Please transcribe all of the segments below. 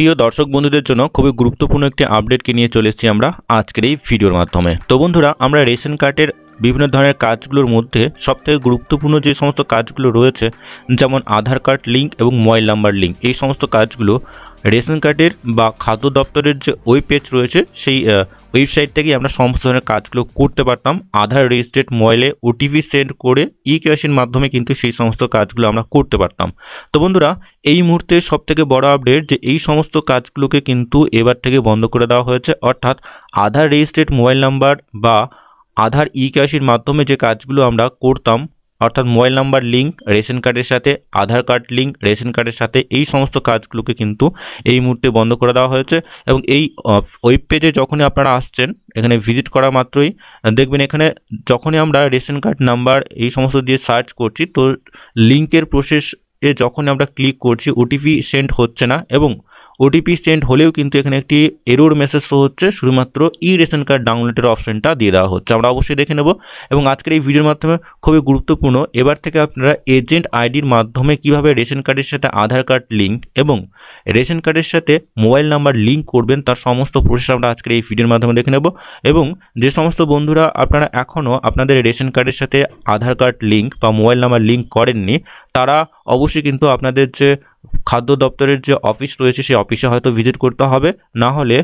প্রিয় দর্শক বন্ধুদের জন্য খুবই গুরুত্বপূর্ণ একটি আপডেটকে নিয়ে চলে এসেছি আমরা আজকের এই ভিডিওর মাধ্যমে। তো বন্ধুরা, আমরা রেশন কার্ডের বিভিন্ন ধরনের কাজগুলোর মধ্যে সবথেকে গুরুত্বপূর্ণ যে সমস্ত কাজগুলো রয়েছে, যেমন আধার কার্ড লিঙ্ক এবং মোবাইল নাম্বার লিঙ্ক, এই সমস্ত কাজগুলো রেশন কার্ডের বা খাদ্য দপ্তরের যে ওয়েব পেজ রয়েছে, সেই ওয়েবসাইট থেকেই আমরা সমস্ত ধরনের কাজগুলো করতে পারতাম। আধার রেজিস্ট্রেড মোবাইলে ওটিপি সেন্ড করে ই কেওয়াইসির মাধ্যমে কিন্তু সেই সমস্ত কাজগুলো আমরা করতে পারতাম। তো বন্ধুরা, এই মুহূর্তে সব থেকে বড় আপডেট যে এই সমস্ত কাজগুলোকে কিন্তু এবার থেকে বন্ধ করে দেওয়া হয়েছে। অর্থাৎ আধার রেজিস্ট্রেড মোবাইল নাম্বার বা আধার ই কেওয়াইসির মাধ্যমে যে কাজগুলো আমরা করতাম অর্থাৎ মোবাইল নাম্বার লিঙ্ক, রেশন কার্ডের সাথে, আধার কার্ড লিঙ্ক, রেশন কার্ডের সাথে, এই সমস্ত কাজগুলোকে কিন্তু এই মুহূর্তে বন্ধ করে দেওয়া হয়েছে। এবং এই ওয়েব পেজে যখনই আপনারা আসছেন, এখানে ভিজিট করা মাত্রই দেখবেন এখানে যখনই আমরা রেশন কার্ড নাম্বার এই সমস্ত দিয়ে সার্চ করছি, তো লিঙ্কের প্রসেস এ যখনই আমরা ক্লিক করছি ওটিপি সেন্ড হচ্ছে না। এবং ওটিপি সেন্ড হলেও কিন্তু এখানে একটি এরোর মেসেজ শো হচ্ছে। শুধুমাত্র ই রেশন কার্ড ডাউনলোডের অপশনটা দিয়ে দেওয়া হচ্ছে। আমরা অবশ্যই দেখে নেব এবং আজকের এই ভিডিওর মাধ্যমে খুবই গুরুত্বপূর্ণ। এবার থেকে আপনারা এজেন্ট আইডির মাধ্যমে কীভাবে রেশন কার্ডের সাথে আধার কার্ড লিঙ্ক এবং রেশন কার্ডের সাথে মোবাইল নাম্বার লিঙ্ক করবেন, তার সমস্ত প্রসেস আমরা আজকের এই ভিডিওর মাধ্যমে দেখে নেব। এবং যে সমস্ত বন্ধুরা আপনারা এখনও আপনাদের রেশন কার্ডের সাথে আধার কার্ড লিঙ্ক বা মোবাইল নাম্বার লিঙ্ক করেননি তারা অবশ্যই কিন্তু আপনাদের যে খাদ্য দপ্তরের যে অফিস রয়েছে, সেই অফিসে হয়তো ভিজিট করতে হবে। না হলে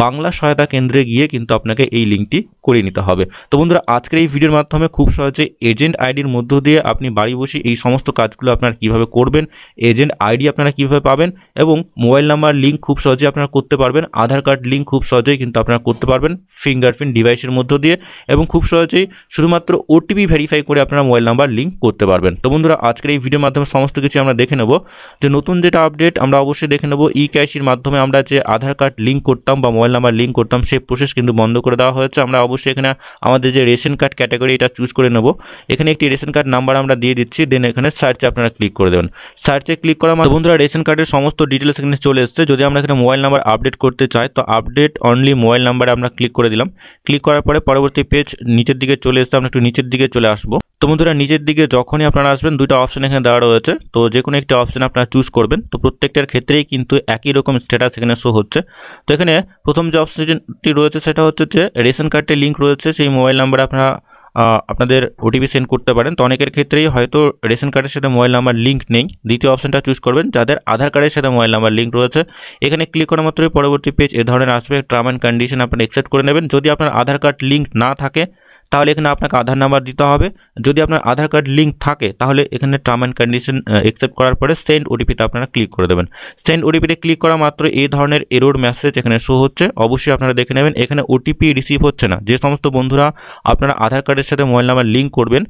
বাংলা সহায়তা কেন্দ্রে গিয়ে কিন্তু আপনাকে এই লিঙ্কটি করে নিতে হবে। তো বন্ধুরা, আজকের এই ভিডিওর মাধ্যমে খুব সহজে এজেন্ট আইডির মধ্য দিয়ে আপনি বাড়ি বসে এই সমস্ত কাজগুলো আপনারা কীভাবে করবেন, এজেন্ট আইডি আপনারা কীভাবে পাবেন এবং মোবাইল নাম্বার লিঙ্ক খুব সহজে আপনারা করতে পারবেন, আধার কার্ড লিঙ্ক খুব সহজেই কিন্তু আপনারা করতে পারবেন ফিঙ্গারপ্রিন্ট ডিভাইসের মধ্য দিয়ে এবং খুব সহজেই শুধুমাত্র ওটিপি ভেরিফাই করে আপনারা মোবাইল নাম্বার লিঙ্ক করতে পারবেন। তো বন্ধুরা, আজকের এই ভিডিওর মাধ্যমে সমস্ত কিছু আমরা দেখে নেব। যে নতুন যেটা আপডেট আমরা অবশ্যই দেখে নেব। ই ক্যাশির মাধ্যমে আমরা যে আধার কার্ড লিঙ্ক করতাম বা মোবাইল নাম্বার লিঙ্ক করতাম, সেই প্রসেস কিন্তু বন্ধ করে দেওয়া হয়েছে। আমরা অবশ্যই এখানে আমাদের যে রেশন কার্ড ক্যাটাগরি এটা চুজ করে নেব। এখানে একটি রেশন কার্ড নাম্বার আমরা দিয়ে দিচ্ছি দেন এখানে সার্চে আপনারা ক্লিক করে দেবেন। সার্চে ক্লিক করা মানে বন্ধুরা, রেশন কার্ডের সমস্ত ডিটেলস এখানে চলে এসছে। যদি আমরা এখানে মোবাইল নাম্বার আপডেট করতে চাই, তো আপডেট অনলি মোবাইল নাম্বারে আমরা ক্লিক করে দিলাম। ক্লিক করার পরে পরবর্তী পেজ নিচের দিকে চলে এসছে, আমরা একটু নিচের দিকে চলে আসব। তো বন্ধুরা, নিচের দিকে যখনই আপনারা আসবেন দুটো অপশন এখানে দেওয়া রয়েছে। তো যে কোনো একটি অপশন আপনারা চুজ করবেন। তো প্রত্যেকটার ক্ষেত্রেই কিন্তু একই রকম স্ট্যাটাস এখানে শো হচ্ছে। তো এখানে প্রথম যে অপশনটি রয়েছে সেটা হচ্ছে যে রেশন কার্ডের লিঙ্ক রয়েছে, সেই মোবাইল নাম্বার আপনারা আপনাদের ওটিপি সেন্ড করতে পারেন। তো অনেকের ক্ষেত্রেই হয়তো রেশন কার্ডের সাথে মোবাইল নাম্বার লিঙ্ক নেই। দ্বিতীয় অপশনটা চুজ করবেন, যাদের আধার কার্ডের সাথে মোবাইল নাম্বার লিঙ্ক রয়েছে। এখানে ক্লিক করার মাত্রই পরবর্তী পেজ এ ধরনের আসবে টার্ম অ্যান্ড কন্ডিশন আপনি অ্যাকসেপ্ট করে নেবেন। যদি আপনার আধার কার্ড লিঙ্ক না থাকে তাহলে এখানে আপনাকে আধার নাম্বার দিতে হবে। যদি আপনার আধার কার্ড লিঙ্ক থাকে, তাহলে এখানে টার্ম অ্যান্ড কন্ডিশন অ্যাকসেপ্ট করার পরে সেন্ড ওটিপিতে আপনারা ক্লিক করে দেবেন। সেন্ড ওটিপিতে ক্লিক করা মাত্র এই ধরনের এরোর মেসেজ এখানে শো হচ্ছে। অবশ্যই আপনারা দেখে নেবেন, এখানে ওটিপি রিসিভ হচ্ছে না। যে সমস্ত বন্ধুরা আপনারা আধার কার্ডের সাথে মোবাইল নাম্বার লিঙ্ক করবেন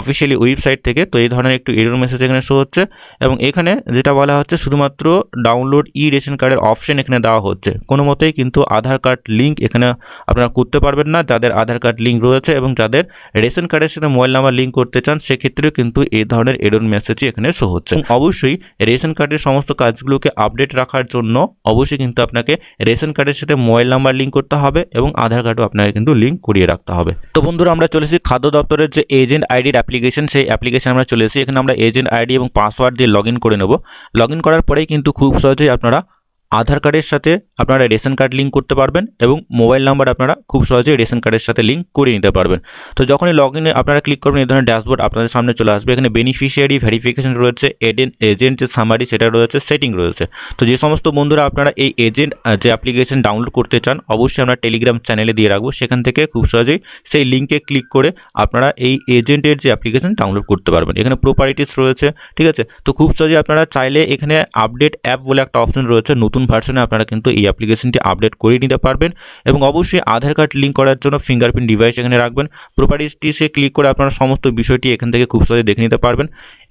অফিসিয়ালি ওয়েবসাইট থেকে, তো এই ধরনের একটু এরোর মেসেজ এখানে শো হচ্ছে। এবং এখানে যেটা বলা হচ্ছে, শুধুমাত্র ডাউনলোড ই রেশন কার্ডের অপশন এখানে দেওয়া হচ্ছে। কোনো মতেই কিন্তু আধার কার্ড লিঙ্ক এখানে আপনারা করতে পারবেন না। যাদের আধার কার্ড লিঙ্ক রয়েছে রয়েছে এবং যাদের রেশন কার্ডের সাথে মোবাইল নাম্বার লিঙ্ক করতে চান সেক্ষেত্রেও কিন্তু এই ধরনের এরর মেসেজই এখানে শো হচ্ছে। অবশ্যই রেশন কার্ডের সমস্ত কাজগুলোকে আপডেট রাখার জন্য অবশ্যই কিন্তু আপনাকে রেশন কার্ডের সাথে মোবাইল নাম্বার লিঙ্ক করতে হবে এবং আধার কার্ডও আপনাকে কিন্তু লিঙ্ক করিয়ে রাখতে হবে। তো বন্ধুরা আমরা চলেছি খাদ্য দপ্তরের যে এজেন্ট আইডির অ্যাপ্লিকেশন সেই অ্যাপ্লিকেশন আমরা চলে এসেছি। এখানে আমরা এজেন্ট আইডি এবং পাসওয়ার্ড দিয়ে লগ করে নেব। লগ করার পরেই কিন্তু খুব সহজেই আপনারা আধার কার্ডের সাথে আপনারা রেশন কার্ড লিঙ্ক করতে পারবেন এবং মোবাইল নাম্বার আপনারা খুব সহজেই রেশন কার্ডের সাথে লিঙ্ক করে নিতে পারবেন। তো যখনই লগ ইনে আপনারা ক্লিক করবেন, এই ধরনের ড্যাশবোর্ড আপনাদের সামনে চলে আসবে। এখানে বেনিফিশিয়ারি ভেরিফিকেশন রয়েছে, এডেন, এজেন্ট যে সামারি সেটা রয়েছে, সেটিং রয়েছে। তো যে সমস্ত বন্ধুরা আপনারা এই এজেন্ট যে অ্যাপ্লিকেশন ডাউনলোড করতে চান, অবশ্যই আমরা টেলিগ্রাম চ্যানেলে দিয়ে রাখব। সেখান থেকে খুব সহজেই সেই লিঙ্কে ক্লিক করে আপনারা এই এজেন্টের যে অ্যাপ্লিকেশন ডাউনলোড করতে পারবেন। এখানে প্রপার্টিস রয়েছে, ঠিক আছে? তো খুব সহজেই আপনারা চাইলে এখানে আপডেট অ্যাপ বলে একটা অপশন রয়েছে, নতুন ভার্সনে আপনারা কিন্তু এই অ্যাপ্লিকেশনটি আপডেট করে নিতে পারবেন এবং অবশ্যই আধার কার্ড লিঙ্ক করার জন্য ফিঙ্গারপ্রিন্ট ডিভাইস এখানে রাখবেন। প্রপার্টিসে ক্লিক করে আপনারা সমস্ত বিষয়টি এখান থেকে খুব সহজে দেখে নিতে পারবেন।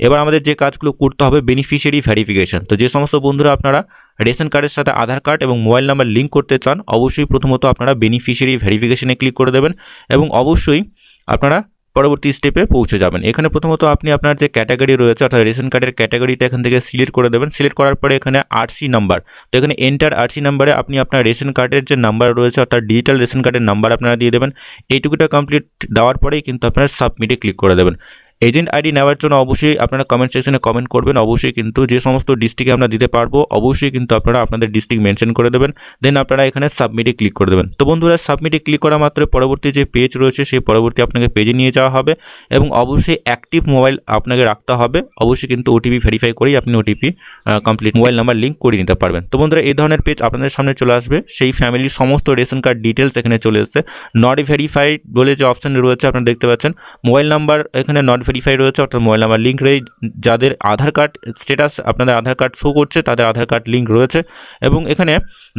এবার আমাদের যে কাজগুলো করতে হবে বেনিফিশিয়ারি ভ্যারিফিকেশন তো যে সমস্ত বন্ধুরা আপনারা রেশন কার্ডের সাথে আধার কার্ড এবং মোবাইল নাম্বার লিঙ্ক করতে চান, অবশ্যই প্রথমত আপনারা বেনিফিশিয়ারি ভেরিফিকেশনে ক্লিক করে দেবেন এবং অবশ্যই আপনারা পরবর্তী স্টেপে পৌঁছে যাবেন। এখানে প্রথমত আপনি আপনার যে ক্যাটাগরি রয়েছে, অর্থাৎ রেশন কার্ডের ক্যাটাগরিটা এখান থেকে সিলেক্ট করে দেবেন। সিলেক্ট করার পরে এখানে আরসি নাম্বার তো এখানে এন্টার আরসি নাম্বারে আপনি আপনার রেশন কার্ডের যে নাম্বার রয়েছে, অর্থাৎ ডিজিটাল রেশন কার্ডের নাম্বার আপনারা দিয়ে দেবেন। এইটুকুটা কমপ্লিট দেওয়ার পরেই কিন্তু আপনারা সাবমিটে ক্লিক করে দেবেন। এজেন্ট আইডি নেওয়ার জন্য অবশ্যই আপনারা কমেন্ট সেকশনে কমেন্ট করবেন। অবশ্যই কিন্তু যে সমস্ত ডিস্ট্রিক্টে আমরা দিতে পারব, অবশ্যই কিন্তু আপনারা আপনাদের ডিস্ট্রিক্ট মেনশন করে দেবেন। দেন আপনারা এখানে সাবমিটে ক্লিক করে দেবেন। তো বন্ধুরা সাবমিটে ক্লিক করা মাত্র পরবর্তী যে পেজ রয়েছে, সেই পরবর্তী আপনাকে পেজে নিয়ে যাওয়া হবে এবং অবশ্যই অ্যাক্টিভ মোবাইল আপনাকে রাখতে হবে। অবশ্যই কিন্তু ওটিপি ভেরিফাই করেই আপনি OTP complete mobile number link করে নিতে পারবেন। তো বন্ধুরা, এই ধরনের পেজ আপনাদের সামনে চলে আসবে। সেই ফ্যামিলির সমস্ত রেশন কার্ড ডিটেলস এখানে চলে এসেছে। নট ভেরিফাইড বলে যে অপশান রয়েছে, আপনারা দেখতে পাচ্ছেন। মোবাইল নাম্বার এখানে নট ভেরিফাই রয়েছে, অর্থাৎ মোবাইল নাম্বার লিঙ্ক রয়ে যাদের আধার কার্ড স্ট্যাটাস আপনাদের আধার কার্ড শো করছে, তাদের আধার কার্ড লিঙ্ক রয়েছে। এবং এখানে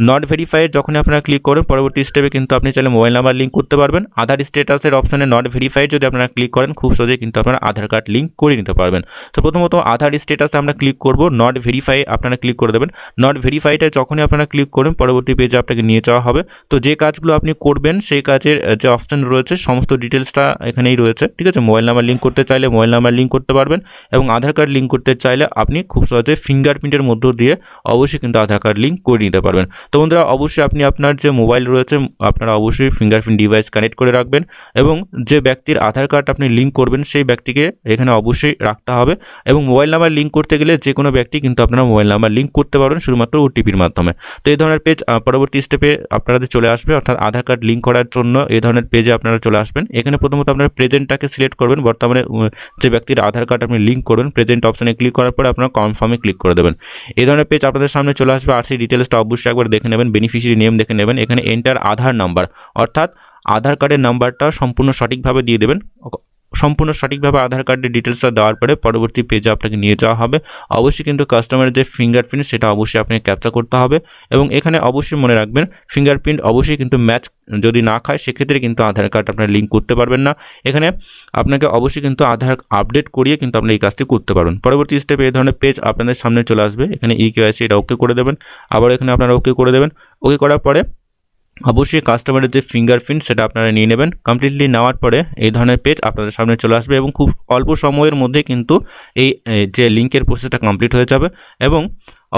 নট ভেরিফাইড যখনই আপনারা ক্লিক করেন, পরবর্তী স্টেপে কিন্তু আপনি চাইলে মোবাইল নাম্বার লিঙ্ক করতে পারবেন। আধার স্ট্যাটাসের অপশানে নট ভেরিফাইড যদি আপনারা ক্লিক করেন, খুব সহজেই কিন্তু আপনারা আধার কার্ড লিঙ্ক করে নিতে পারবেন। তো প্রথমত আধার স্ট্যাটাসে আমরা ক্লিক করব নট ভেরিফাই আপনারা ক্লিক করে দেবেন। নট ভেরিফাইডে যখনই আপনারা ক্লিক করেন, পরবর্তী পেজে আপনাকে নিয়ে যাওয়া হবে। তো যে কাজগুলো আপনি করবেন, সেই কাজের, যে অপশান রয়েছে, সমস্ত ডিটেলসটা এখানেই রয়েছে। ঠিক আছে? মোবাইল নাম্বার লিঙ্ক করতে চাইলে মোবাইল নাম্বার লিঙ্ক করতে পারবেন এবং আধার কার্ড লিঙ্ক করতে চাইলে আপনি খুব সহজে ফিঙ্গারপ্রিন্টের মধ্য দিয়ে অবশ্যই কিন্তু আধার কার্ড লিঙ্ক করে নিতে পারবেন। তো বন্ধুরা, অবশ্যই আপনি আপনার যে মোবাইল রয়েছে, আপনারা অবশ্যই ফিঙ্গারপ্রিন্ট ডিভাইস কানেক্ট করে রাখবেন এবং যে ব্যক্তির আধার কার্ড আপনি লিঙ্ক করবেন, সেই ব্যক্তিকে এখানে অবশ্যই রাখতে হবে এবং মোবাইল নাম্বার লিঙ্ক করতে গেলে যে কোনো ব্যক্তি কিন্তু আপনারা মোবাইল নাম্বার লিঙ্ক করতে পারবেন শুধুমাত্র ওটিপির মাধ্যমে। তো এই ধরনের পেজ পরবর্তী স্টেপে আপনাদের চলে আসবে, অর্থাৎ আধার কার্ড লিঙ্ক করার জন্য এই ধরনের পেজে আপনারা চলে আসবেন। এখানে প্রথমত আপনারা প্রেজেন্টটাকে সিলেক্ট করবেন, বর্তমানে যে ব্যক্তির আধার কার্ড আপনি লিঙ্ক করবেন প্রেজেন্ট অপশানে ক্লিক করার পরে আপনার কনফার্মে ক্লিক করে দেবেন। এই ধরনের পেজ আপনাদের সামনে চলে আসবে, আর সেই ডিটেলসটা অবশ্যই একবার দেখে নেবেন বেনিফিশিয়ারি নেম দেখে নেবেন, এখানে এন্টার আধার নাম্বার অর্থাৎ আধার কার্ডের নাম্বারটা সম্পূর্ণ সঠিকভাবে দিয়ে দেবেন। সম্পূর্ণ সঠিকভাবে আধার কার্ডের ডিটেলসটা দেওয়ার পরে পরবর্তী পেজে আপনাকে নিয়ে যাওয়া হবে। অবশ্যই কিন্তু কাস্টমারের যে ফিঙ্গারপ্রিন্ট সেটা অবশ্যই আপনাকে ক্যাপচার করতে হবে এবং এখানে অবশ্যই মনে রাখবেন ফিঙ্গারপ্রিন্ট অবশ্যই কিন্তু ম্যাচ যদি না খায়, সেক্ষেত্রে কিন্তু আধার কার্ড আপনার লিঙ্ক করতে পারবেন না। এখানে আপনাকে অবশ্যই কিন্তু আধার আপডেট করিয়ে কিন্তু আপনি এই কাজটি করতে পারবেন। পরবর্তী স্টেপে এই ধরনের পেজ আপনাদের সামনে চলে আসবে। এখানে ই এটা ওকে করে দেবেন। আবার এখানে আপনারা ওকে করে দেবেন। ওকে করার পরে অবশ্যই কাস্টমারের যে ফিঙ্গারপ্রিন্ট সেটা আপনারা নিয়ে নেবেন। কমপ্লিটলি নেওয়ার পরে এই ধরনের পেজ আপনাদের সামনে চলে আসবে এবং খুব অল্প সময়ের মধ্যে কিন্তু এই যে লিঙ্কের প্রসেসটা কমপ্লিট হয়ে যাবে এবং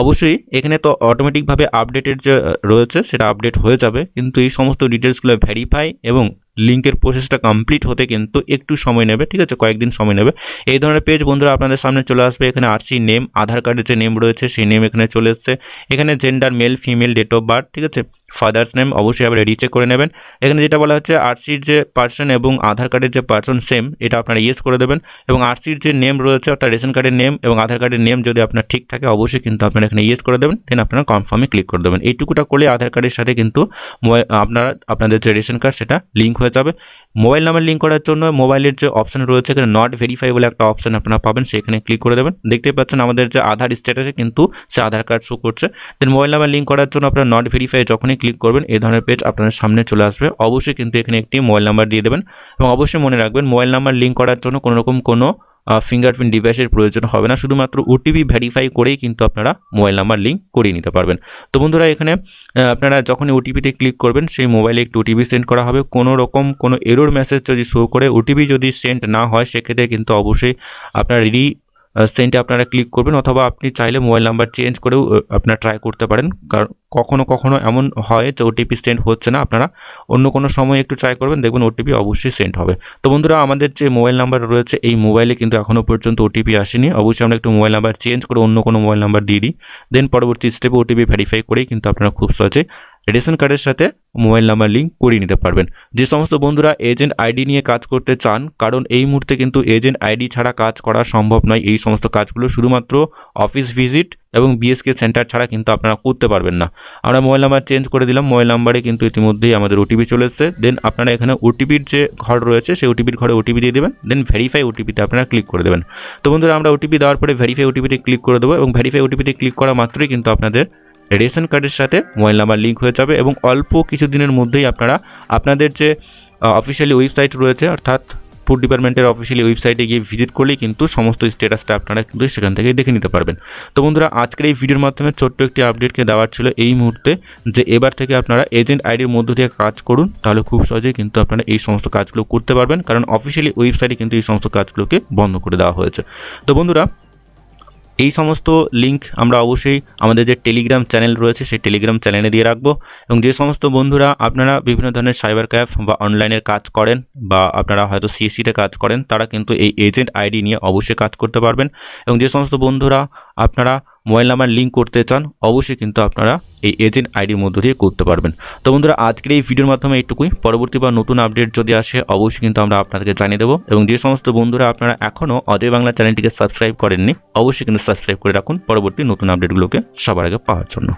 অবশ্যই এখানে তো অটোমেটিকভাবে আপডেটেড যে রয়েছে সেটা আপডেট হয়ে যাবে। কিন্তু এই সমস্ত ডিটেলসগুলো ভেরিফাই এবং লিঙ্কের প্রসেসটা কমপ্লিট হতে কিন্তু একটু সময় নেবে, ঠিক আছে? কয়েকদিন সময় নেবে। এই ধরনের পেজ বন্ধুরা আপনাদের সামনে চলে আসবে। এখানে আরসি নেম আধার কার্ডের যে নেম রয়েছে সেই নেম এখানে চলে এসছে। এখানে gender male female date of birth ঠিক আছে? ফাদার্স নেম অবশ্যই আবার রিচেক করে নেবেন। এখানে যেটা বলা হচ্ছে আরসির যে পার্সন এবং আধার কার্ডের যে পার্সন সেম এটা আপনারা ইয়েস করে দেবেন। এবং আরসির যে নেম রয়েছে, অর্থাৎ রেশন কার্ডের নেম এবং আধার কার্ডের নেম যদি আপনার ঠিক থাকে, অবশ্যই কিন্তু আপনারা এখানে ইয়েস করে দেবেন। দেন আপনারা কনফার্মে ক্লিক করে দেবেন। এইটুকুটা করলে আধার কার্ডের সাথে কিন্তু আপনারা আপনাদের যে রেশন কার্ড সেটা লিঙ্ক হয়ে যাবে। মোবাইল নাম্বার লিঙ্ক করার জন্য মোবাইলের যে অপশান রয়েছে, এখানে নট ভেরিফাই বলে একটা অপশান আপনারা পাবেন, সেখানে ক্লিক করে দেবেন। দেখতে পাচ্ছেন আমাদের যে আধার স্ট্যাটাসে কিন্তু সে আধার কার্ড শো করছে। দেন মোবাইল নাম্বার লিঙ্ক করার জন্য আপনারা নট ভেরিফাই যখনই ক্লিক করবেন, এই ধরনের পেজ আপনাদের সামনে চলে আসবে। অবশ্যই কিন্তু এখানে একটি মোবাইল নাম্বার দিয়ে দেবেন এবং অবশ্যই মনে রাখবেন মোবাইল নাম্বার লিঙ্ক করার জন্য কোনো রকম কোনো ফিঙ্গারপ্রিন্ট ডিভাইসের প্রয়োজন হবে না। শুধুমাত্র ওটিপি ভেরিফাই করেই কিন্তু আপনারা মোবাইল নাম্বার লিঙ্ক করিয়ে নিতে পারবেন। তো বন্ধুরা, এখানে আপনারা যখনই ওটিপিতে ক্লিক করবেন, সেই মোবাইলে একটি ওটিপি সেন্ড করা হবে। কোনো রকম কোনো এরোর মেসেজ যদি শো করে ওটিপি যদি সেন্ড না হয়, সেক্ষেত্রে কিন্তু অবশ্যই আপনার রি সেন্টে আপনারা ক্লিক করবেন অথবা আপনি চাইলে মোবাইল নাম্বার চেঞ্জ করেও আপনারা ট্রাই করতে পারেন। কারণ কখনও কখনও এমন হয় যে ওটিপি সেন্ড হচ্ছে না, আপনারা অন্য কোনো সময় একটু ট্রাই করবেন, দেখবেন ওটিপি অবশ্যই সেন্ড হবে। তো বন্ধুরা, আমাদের যে মোবাইল নাম্বার রয়েছে, এই মোবাইলে কিন্তু এখনও পর্যন্ত ওটিপি আসেনি। অবশ্যই আমরা একটু মোবাইল নাম্বার চেঞ্জ করে অন্য কোনো মোবাইল নাম্বার দিয়ে দিই। দেন পরবর্তী স্টেপে ওটিপি ভেরিফাই করেই কিন্তু আপনারা খুব সহজে রেশন কার্ডের সাথে মোবাইল নাম্বার লিঙ্ক করিয়ে নিতে পারবেন। যে সমস্ত বন্ধুরা এজেন্ট আইডি নিয়ে কাজ করতে চান, কারণ এই মুহূর্তে কিন্তু এজেন্ট আইডি ছাড়া কাজ করা সম্ভব নয়। এই সমস্ত কাজগুলো শুধুমাত্র অফিস ভিজিট এবং বিএসকে সেন্টার ছাড়া কিন্তু আপনারা করতে পারবেন না। আমরা মোবাইল নাম্বার চেঞ্জ করে দিলাম। মোবাইল নাম্বারে কিন্তু ইতিমধ্যেই আমাদের ওটিপি চলে এসেছে। দেন আপনারা এখানে ওটিপির যে ঘর রয়েছে, সেই ওটিপির ঘরে ওটিপি দিয়ে দেবেন। দেন ভেরিফাই ওটিপিতে আপনারা ক্লিক করে দেবেন। তো বন্ধুরা, আমরা ওটিপি দেওয়ার পরে ভেরিফাই ওটিপিতে ক্লিক করে দেবো এবং ভেরিফাই ওটিপিতে ক্লিক করা মাত্রই কিন্তু আপনাদের রেশন কার্ডের সাথে মোবাইল নাম্বার লিঙ্ক হয়ে যাবে এবং অল্প কিছু দিনের মধ্যেই আপনারা আপনাদের যে অফিসিয়ালি ওয়েবসাইট রয়েছে, অর্থাৎ ফুড ডিপার্টমেন্টের অফিসিয়ালি ওয়েবসাইটে গিয়ে ভিজিট করলেই কিন্তু সমস্ত স্ট্যাটাসটা আপনারা কিন্তু সেখান থেকে দেখে নিতে পারবেন। তো বন্ধুরা, আজকের এই ভিডিওর মাধ্যমে ছোট্ট একটি আপডেটকে দেওয়ার ছিল এই মুহূর্তে যে এবার থেকে আপনারা এজেন্ট আইডির মধ্য দিয়ে কাজ করুন, তাহলে খুব সহজেই কিন্তু আপনারা এই সমস্ত কাজগুলো করতে পারবেন, কারণ অফিসিয়ালি ওয়েবসাইটে কিন্তু এই সমস্ত কাজগুলোকে বন্ধ করে দেওয়া হয়েছে। তো বন্ধুরা এই সমস্ত লিঙ্ক আমরা অবশ্যই আমাদের যে টেলিগ্রাম চ্যানেল রয়েছে, সেই টেলিগ্রাম চ্যানেলে দিয়ে রাখব। এবং যে সমস্ত বন্ধুরা, আপনারা বিভিন্ন ধরনের সাইবার ক্যাফ বা অনলাইনের কাজ করেন বা আপনারা হয়তো সিএসিতে কাজ করেন, তারা কিন্তু এই এজেন্ট আইডি নিয়ে অবশ্যই কাজ করতে পারবেন। এবং যে সমস্ত বন্ধুরা, আপনারা মোবাইল নাম্বার লিঙ্ক করতে চান, অবশ্যই কিন্তু আপনারা এই এজেন্ট আইডির মধ্য দিয়ে করতে পারবেন। তো বন্ধুরা, আজকের এই ভিডিওর মাধ্যমে এইটুকুই। পরবর্তী বা নতুন আপডেট যদি আসে, অবশ্যই কিন্তু আমরা আপনাদেরকে জানিয়ে দেবো। এবং যে সমস্ত বন্ধুরা আপনারা এখনও অজয় বাংলা চ্যানেলটিকে সাবস্ক্রাইব করেননি, অবশ্যই কিন্তু সাবস্ক্রাইব করে রাখুন। পরবর্তী নতুন আপডেটগুলোকে সবার আগে পাওয়ার জন্য।